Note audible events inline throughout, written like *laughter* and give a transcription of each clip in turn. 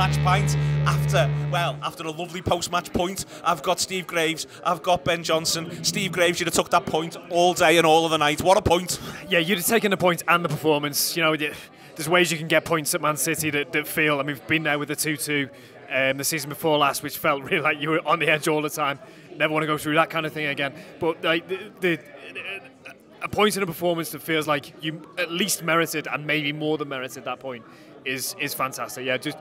post-match pint after, well, after a lovely post-match point. I've got Steve Graves, I've got Ben Johnson. Steve Graves, you'd have took that point all day and all of the night. What a point. Yeah, you'd have taken the point and the performance. You know, there's ways you can get points at Man City that, that feel, I mean, we've been there with the 2-2 um, the season before last, which felt *laughs* really like you were on the edge all the time. Never want to go through that kind of thing again. But like the, the, a point in a performance that feels like you at least merited and maybe more than merited that point is is fantastic. Yeah, just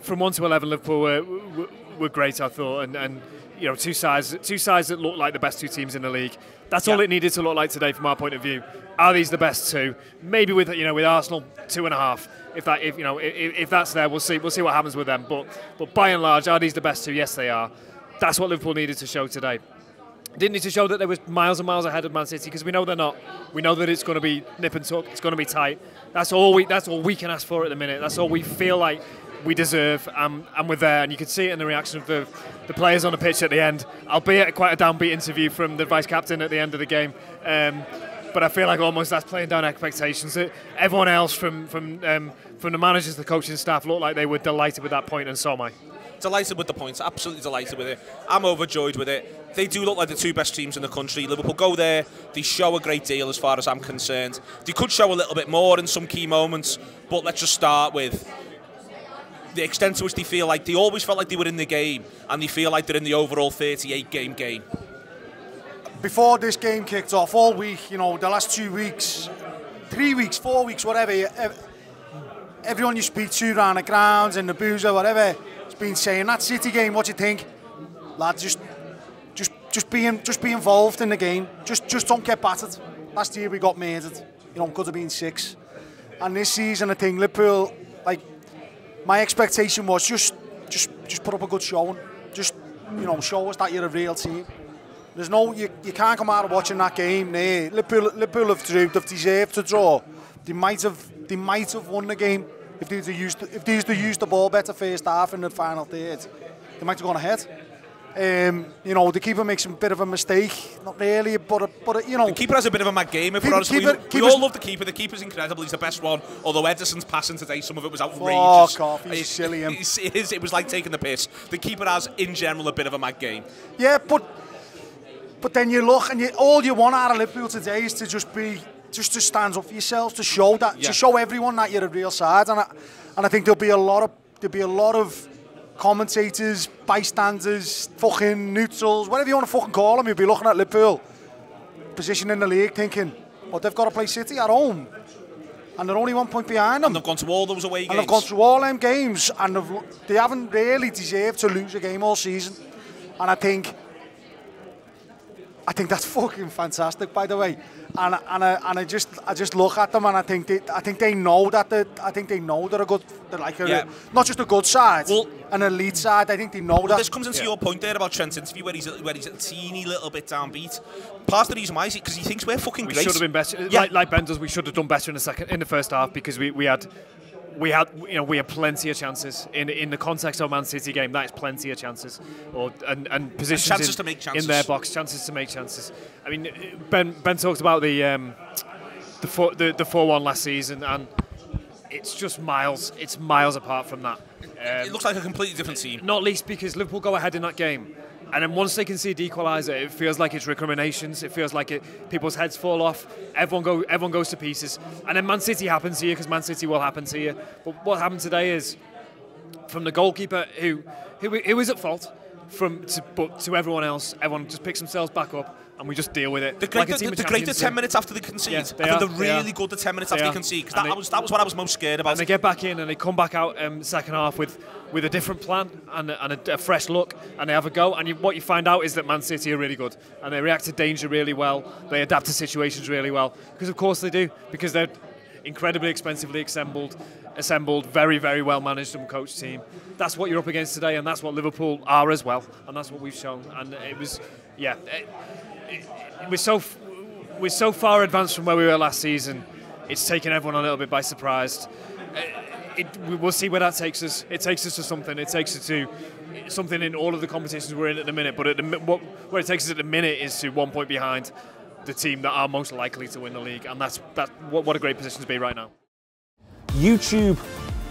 from one to eleven, Liverpool were, were, were great, I thought, and, and you know two sides two sides that look like the best two teams in the league. That's yeah. all it needed to look like today, from our point of view. Are these the best two? Maybe with you know with Arsenal two and a half. If that if you know if, if that's there, we'll see we'll see what happens with them. But but by and large, are these the best two? Yes, they are. That's what Liverpool needed to show today didn't need to show that they were miles and miles ahead of Man City because we know they're not. We know that it's going to be nip and tuck. It's going to be tight. That's all we. That's all we can ask for at the minute. That's all we feel like we deserve, um, and we're there. And you can see it in the reaction of the, the players on the pitch at the end. Albeit quite a downbeat interview from the vice captain at the end of the game. Um, but I feel like almost that's playing down expectations. Everyone else, from from um, from the managers, the coaching staff, looked like they were delighted with that point, and so am I delighted with the points, absolutely delighted with it. I'm overjoyed with it. They do look like the two best teams in the country. Liverpool go there, they show a great deal as far as I'm concerned. They could show a little bit more in some key moments, but let's just start with the extent to which they feel like they always felt like they were in the game and they feel like they're in the overall 38 game game. Before this game kicked off, all week, you know, the last two weeks, three weeks, four weeks, whatever, eh, everyone you speak to around the grounds and the boozer, whatever, has been saying that City game. What do you think, lads? Just, just, just be just be involved in the game. Just, just don't get battered. Last year we got murdered. You know, could have been six. And this season, I think Liverpool, like, my expectation was just, just, just put up a good showing. Just, you know, show us that you're a real team. There's no, you, you can't come out of watching that game. Nah. Liverpool, Liverpool have, drew, they've deserved to draw. They might have, they might have won the game if these had used if these had used the ball better first half in the final third, they might have gone ahead. Um, you know, the keeper makes a bit of a mistake. Not really, but but you know, the keeper has a bit of a mad game. If keeper, honest, keeper, we, we all love the keeper. The keeper's incredible. He's the best one. Although Ederson's passing today, some of it was outrageous. Fuck off, he's it, silly. Him. It, it, it was like taking the piss. The keeper has, in general, a bit of a mad game. Yeah, but but then you look and you, all you want out of Liverpool today is to just be just to stand up for yourself, to show that, yeah. to show everyone that you're a real side. And I, and I think there'll be a lot of there'll be a lot of commentators, bystanders, fucking neutrals, whatever you want to fucking call them. You'll be looking at Liverpool position in the league, thinking, well, they've got to play City at home. And they're only one point behind them. And they've gone to all those away games. And they've gone through all them games. And they haven't really deserved to lose a game all season. And I think I think that's *laughs* fucking fantastic, by the way. And and I, and I just I just look at them and I think they I think they know that they I think they know they're a good they're like a, yeah. not just a good side, well, an elite side. I think they know well, that. This comes into yeah. your point there about Trent's interview where he's a, where he's a teeny little bit downbeat. Part of the reason why is because he thinks we're fucking we great. We should have been better. Yeah. Like, like Ben does, we should have done better in the second in the first half because we, we had we had you know we had plenty of chances in in the context of Man City game. That is plenty of chances, or and, and positions and chances in, to make chances in their box, chances to make chances. I mean, Ben Ben talked about the um, the four the, the four one last season, and it's just miles. It's miles apart from that. Um, it looks like a completely different team. Not least because Liverpool go ahead in that game and then once they can see equaliser, it feels like it's recriminations. It feels like it, people's heads fall off. Everyone go, everyone goes to pieces. And then Man City happens to you because Man City will happen to you. But what happened today is from the goalkeeper who who, who is at fault, from to, but to everyone else, everyone just picks themselves back up and we just deal with it. The great, like the, the, the great 10 minutes after they concede. Yeah, they I think are, they're really they good the 10 minutes they after are. they concede because that, they, was, that was what I was most scared about. And they get back in and they come back out um, second half with, with a different plan and, and a, a, fresh look and they have a go. And you, what you find out is that Man City are really good and they react to danger really well. They adapt to situations really well because of course they do because they're incredibly expensively assembled, assembled, very, very well managed and coached team. That's what you're up against today, and that's what Liverpool are as well, and that's what we've shown. And it was, yeah, it, we're so we're so far advanced from where we were last season. It's taken everyone a little bit by surprise. Uh, it, we'll see where that takes us. It takes us to something. It takes us to something in all of the competitions we're in at the minute. But at the, what, where it takes us at the minute is to one point behind the team that are most likely to win the league, and that's that. What, what a great position to be right now. YouTube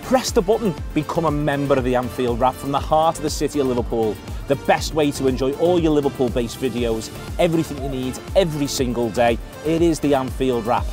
press the button, become a member of the Anfield Wrap from the heart of the city of Liverpool. The best way to enjoy all your Liverpool based videos, everything you need every single day. It is the Anfield Wrap.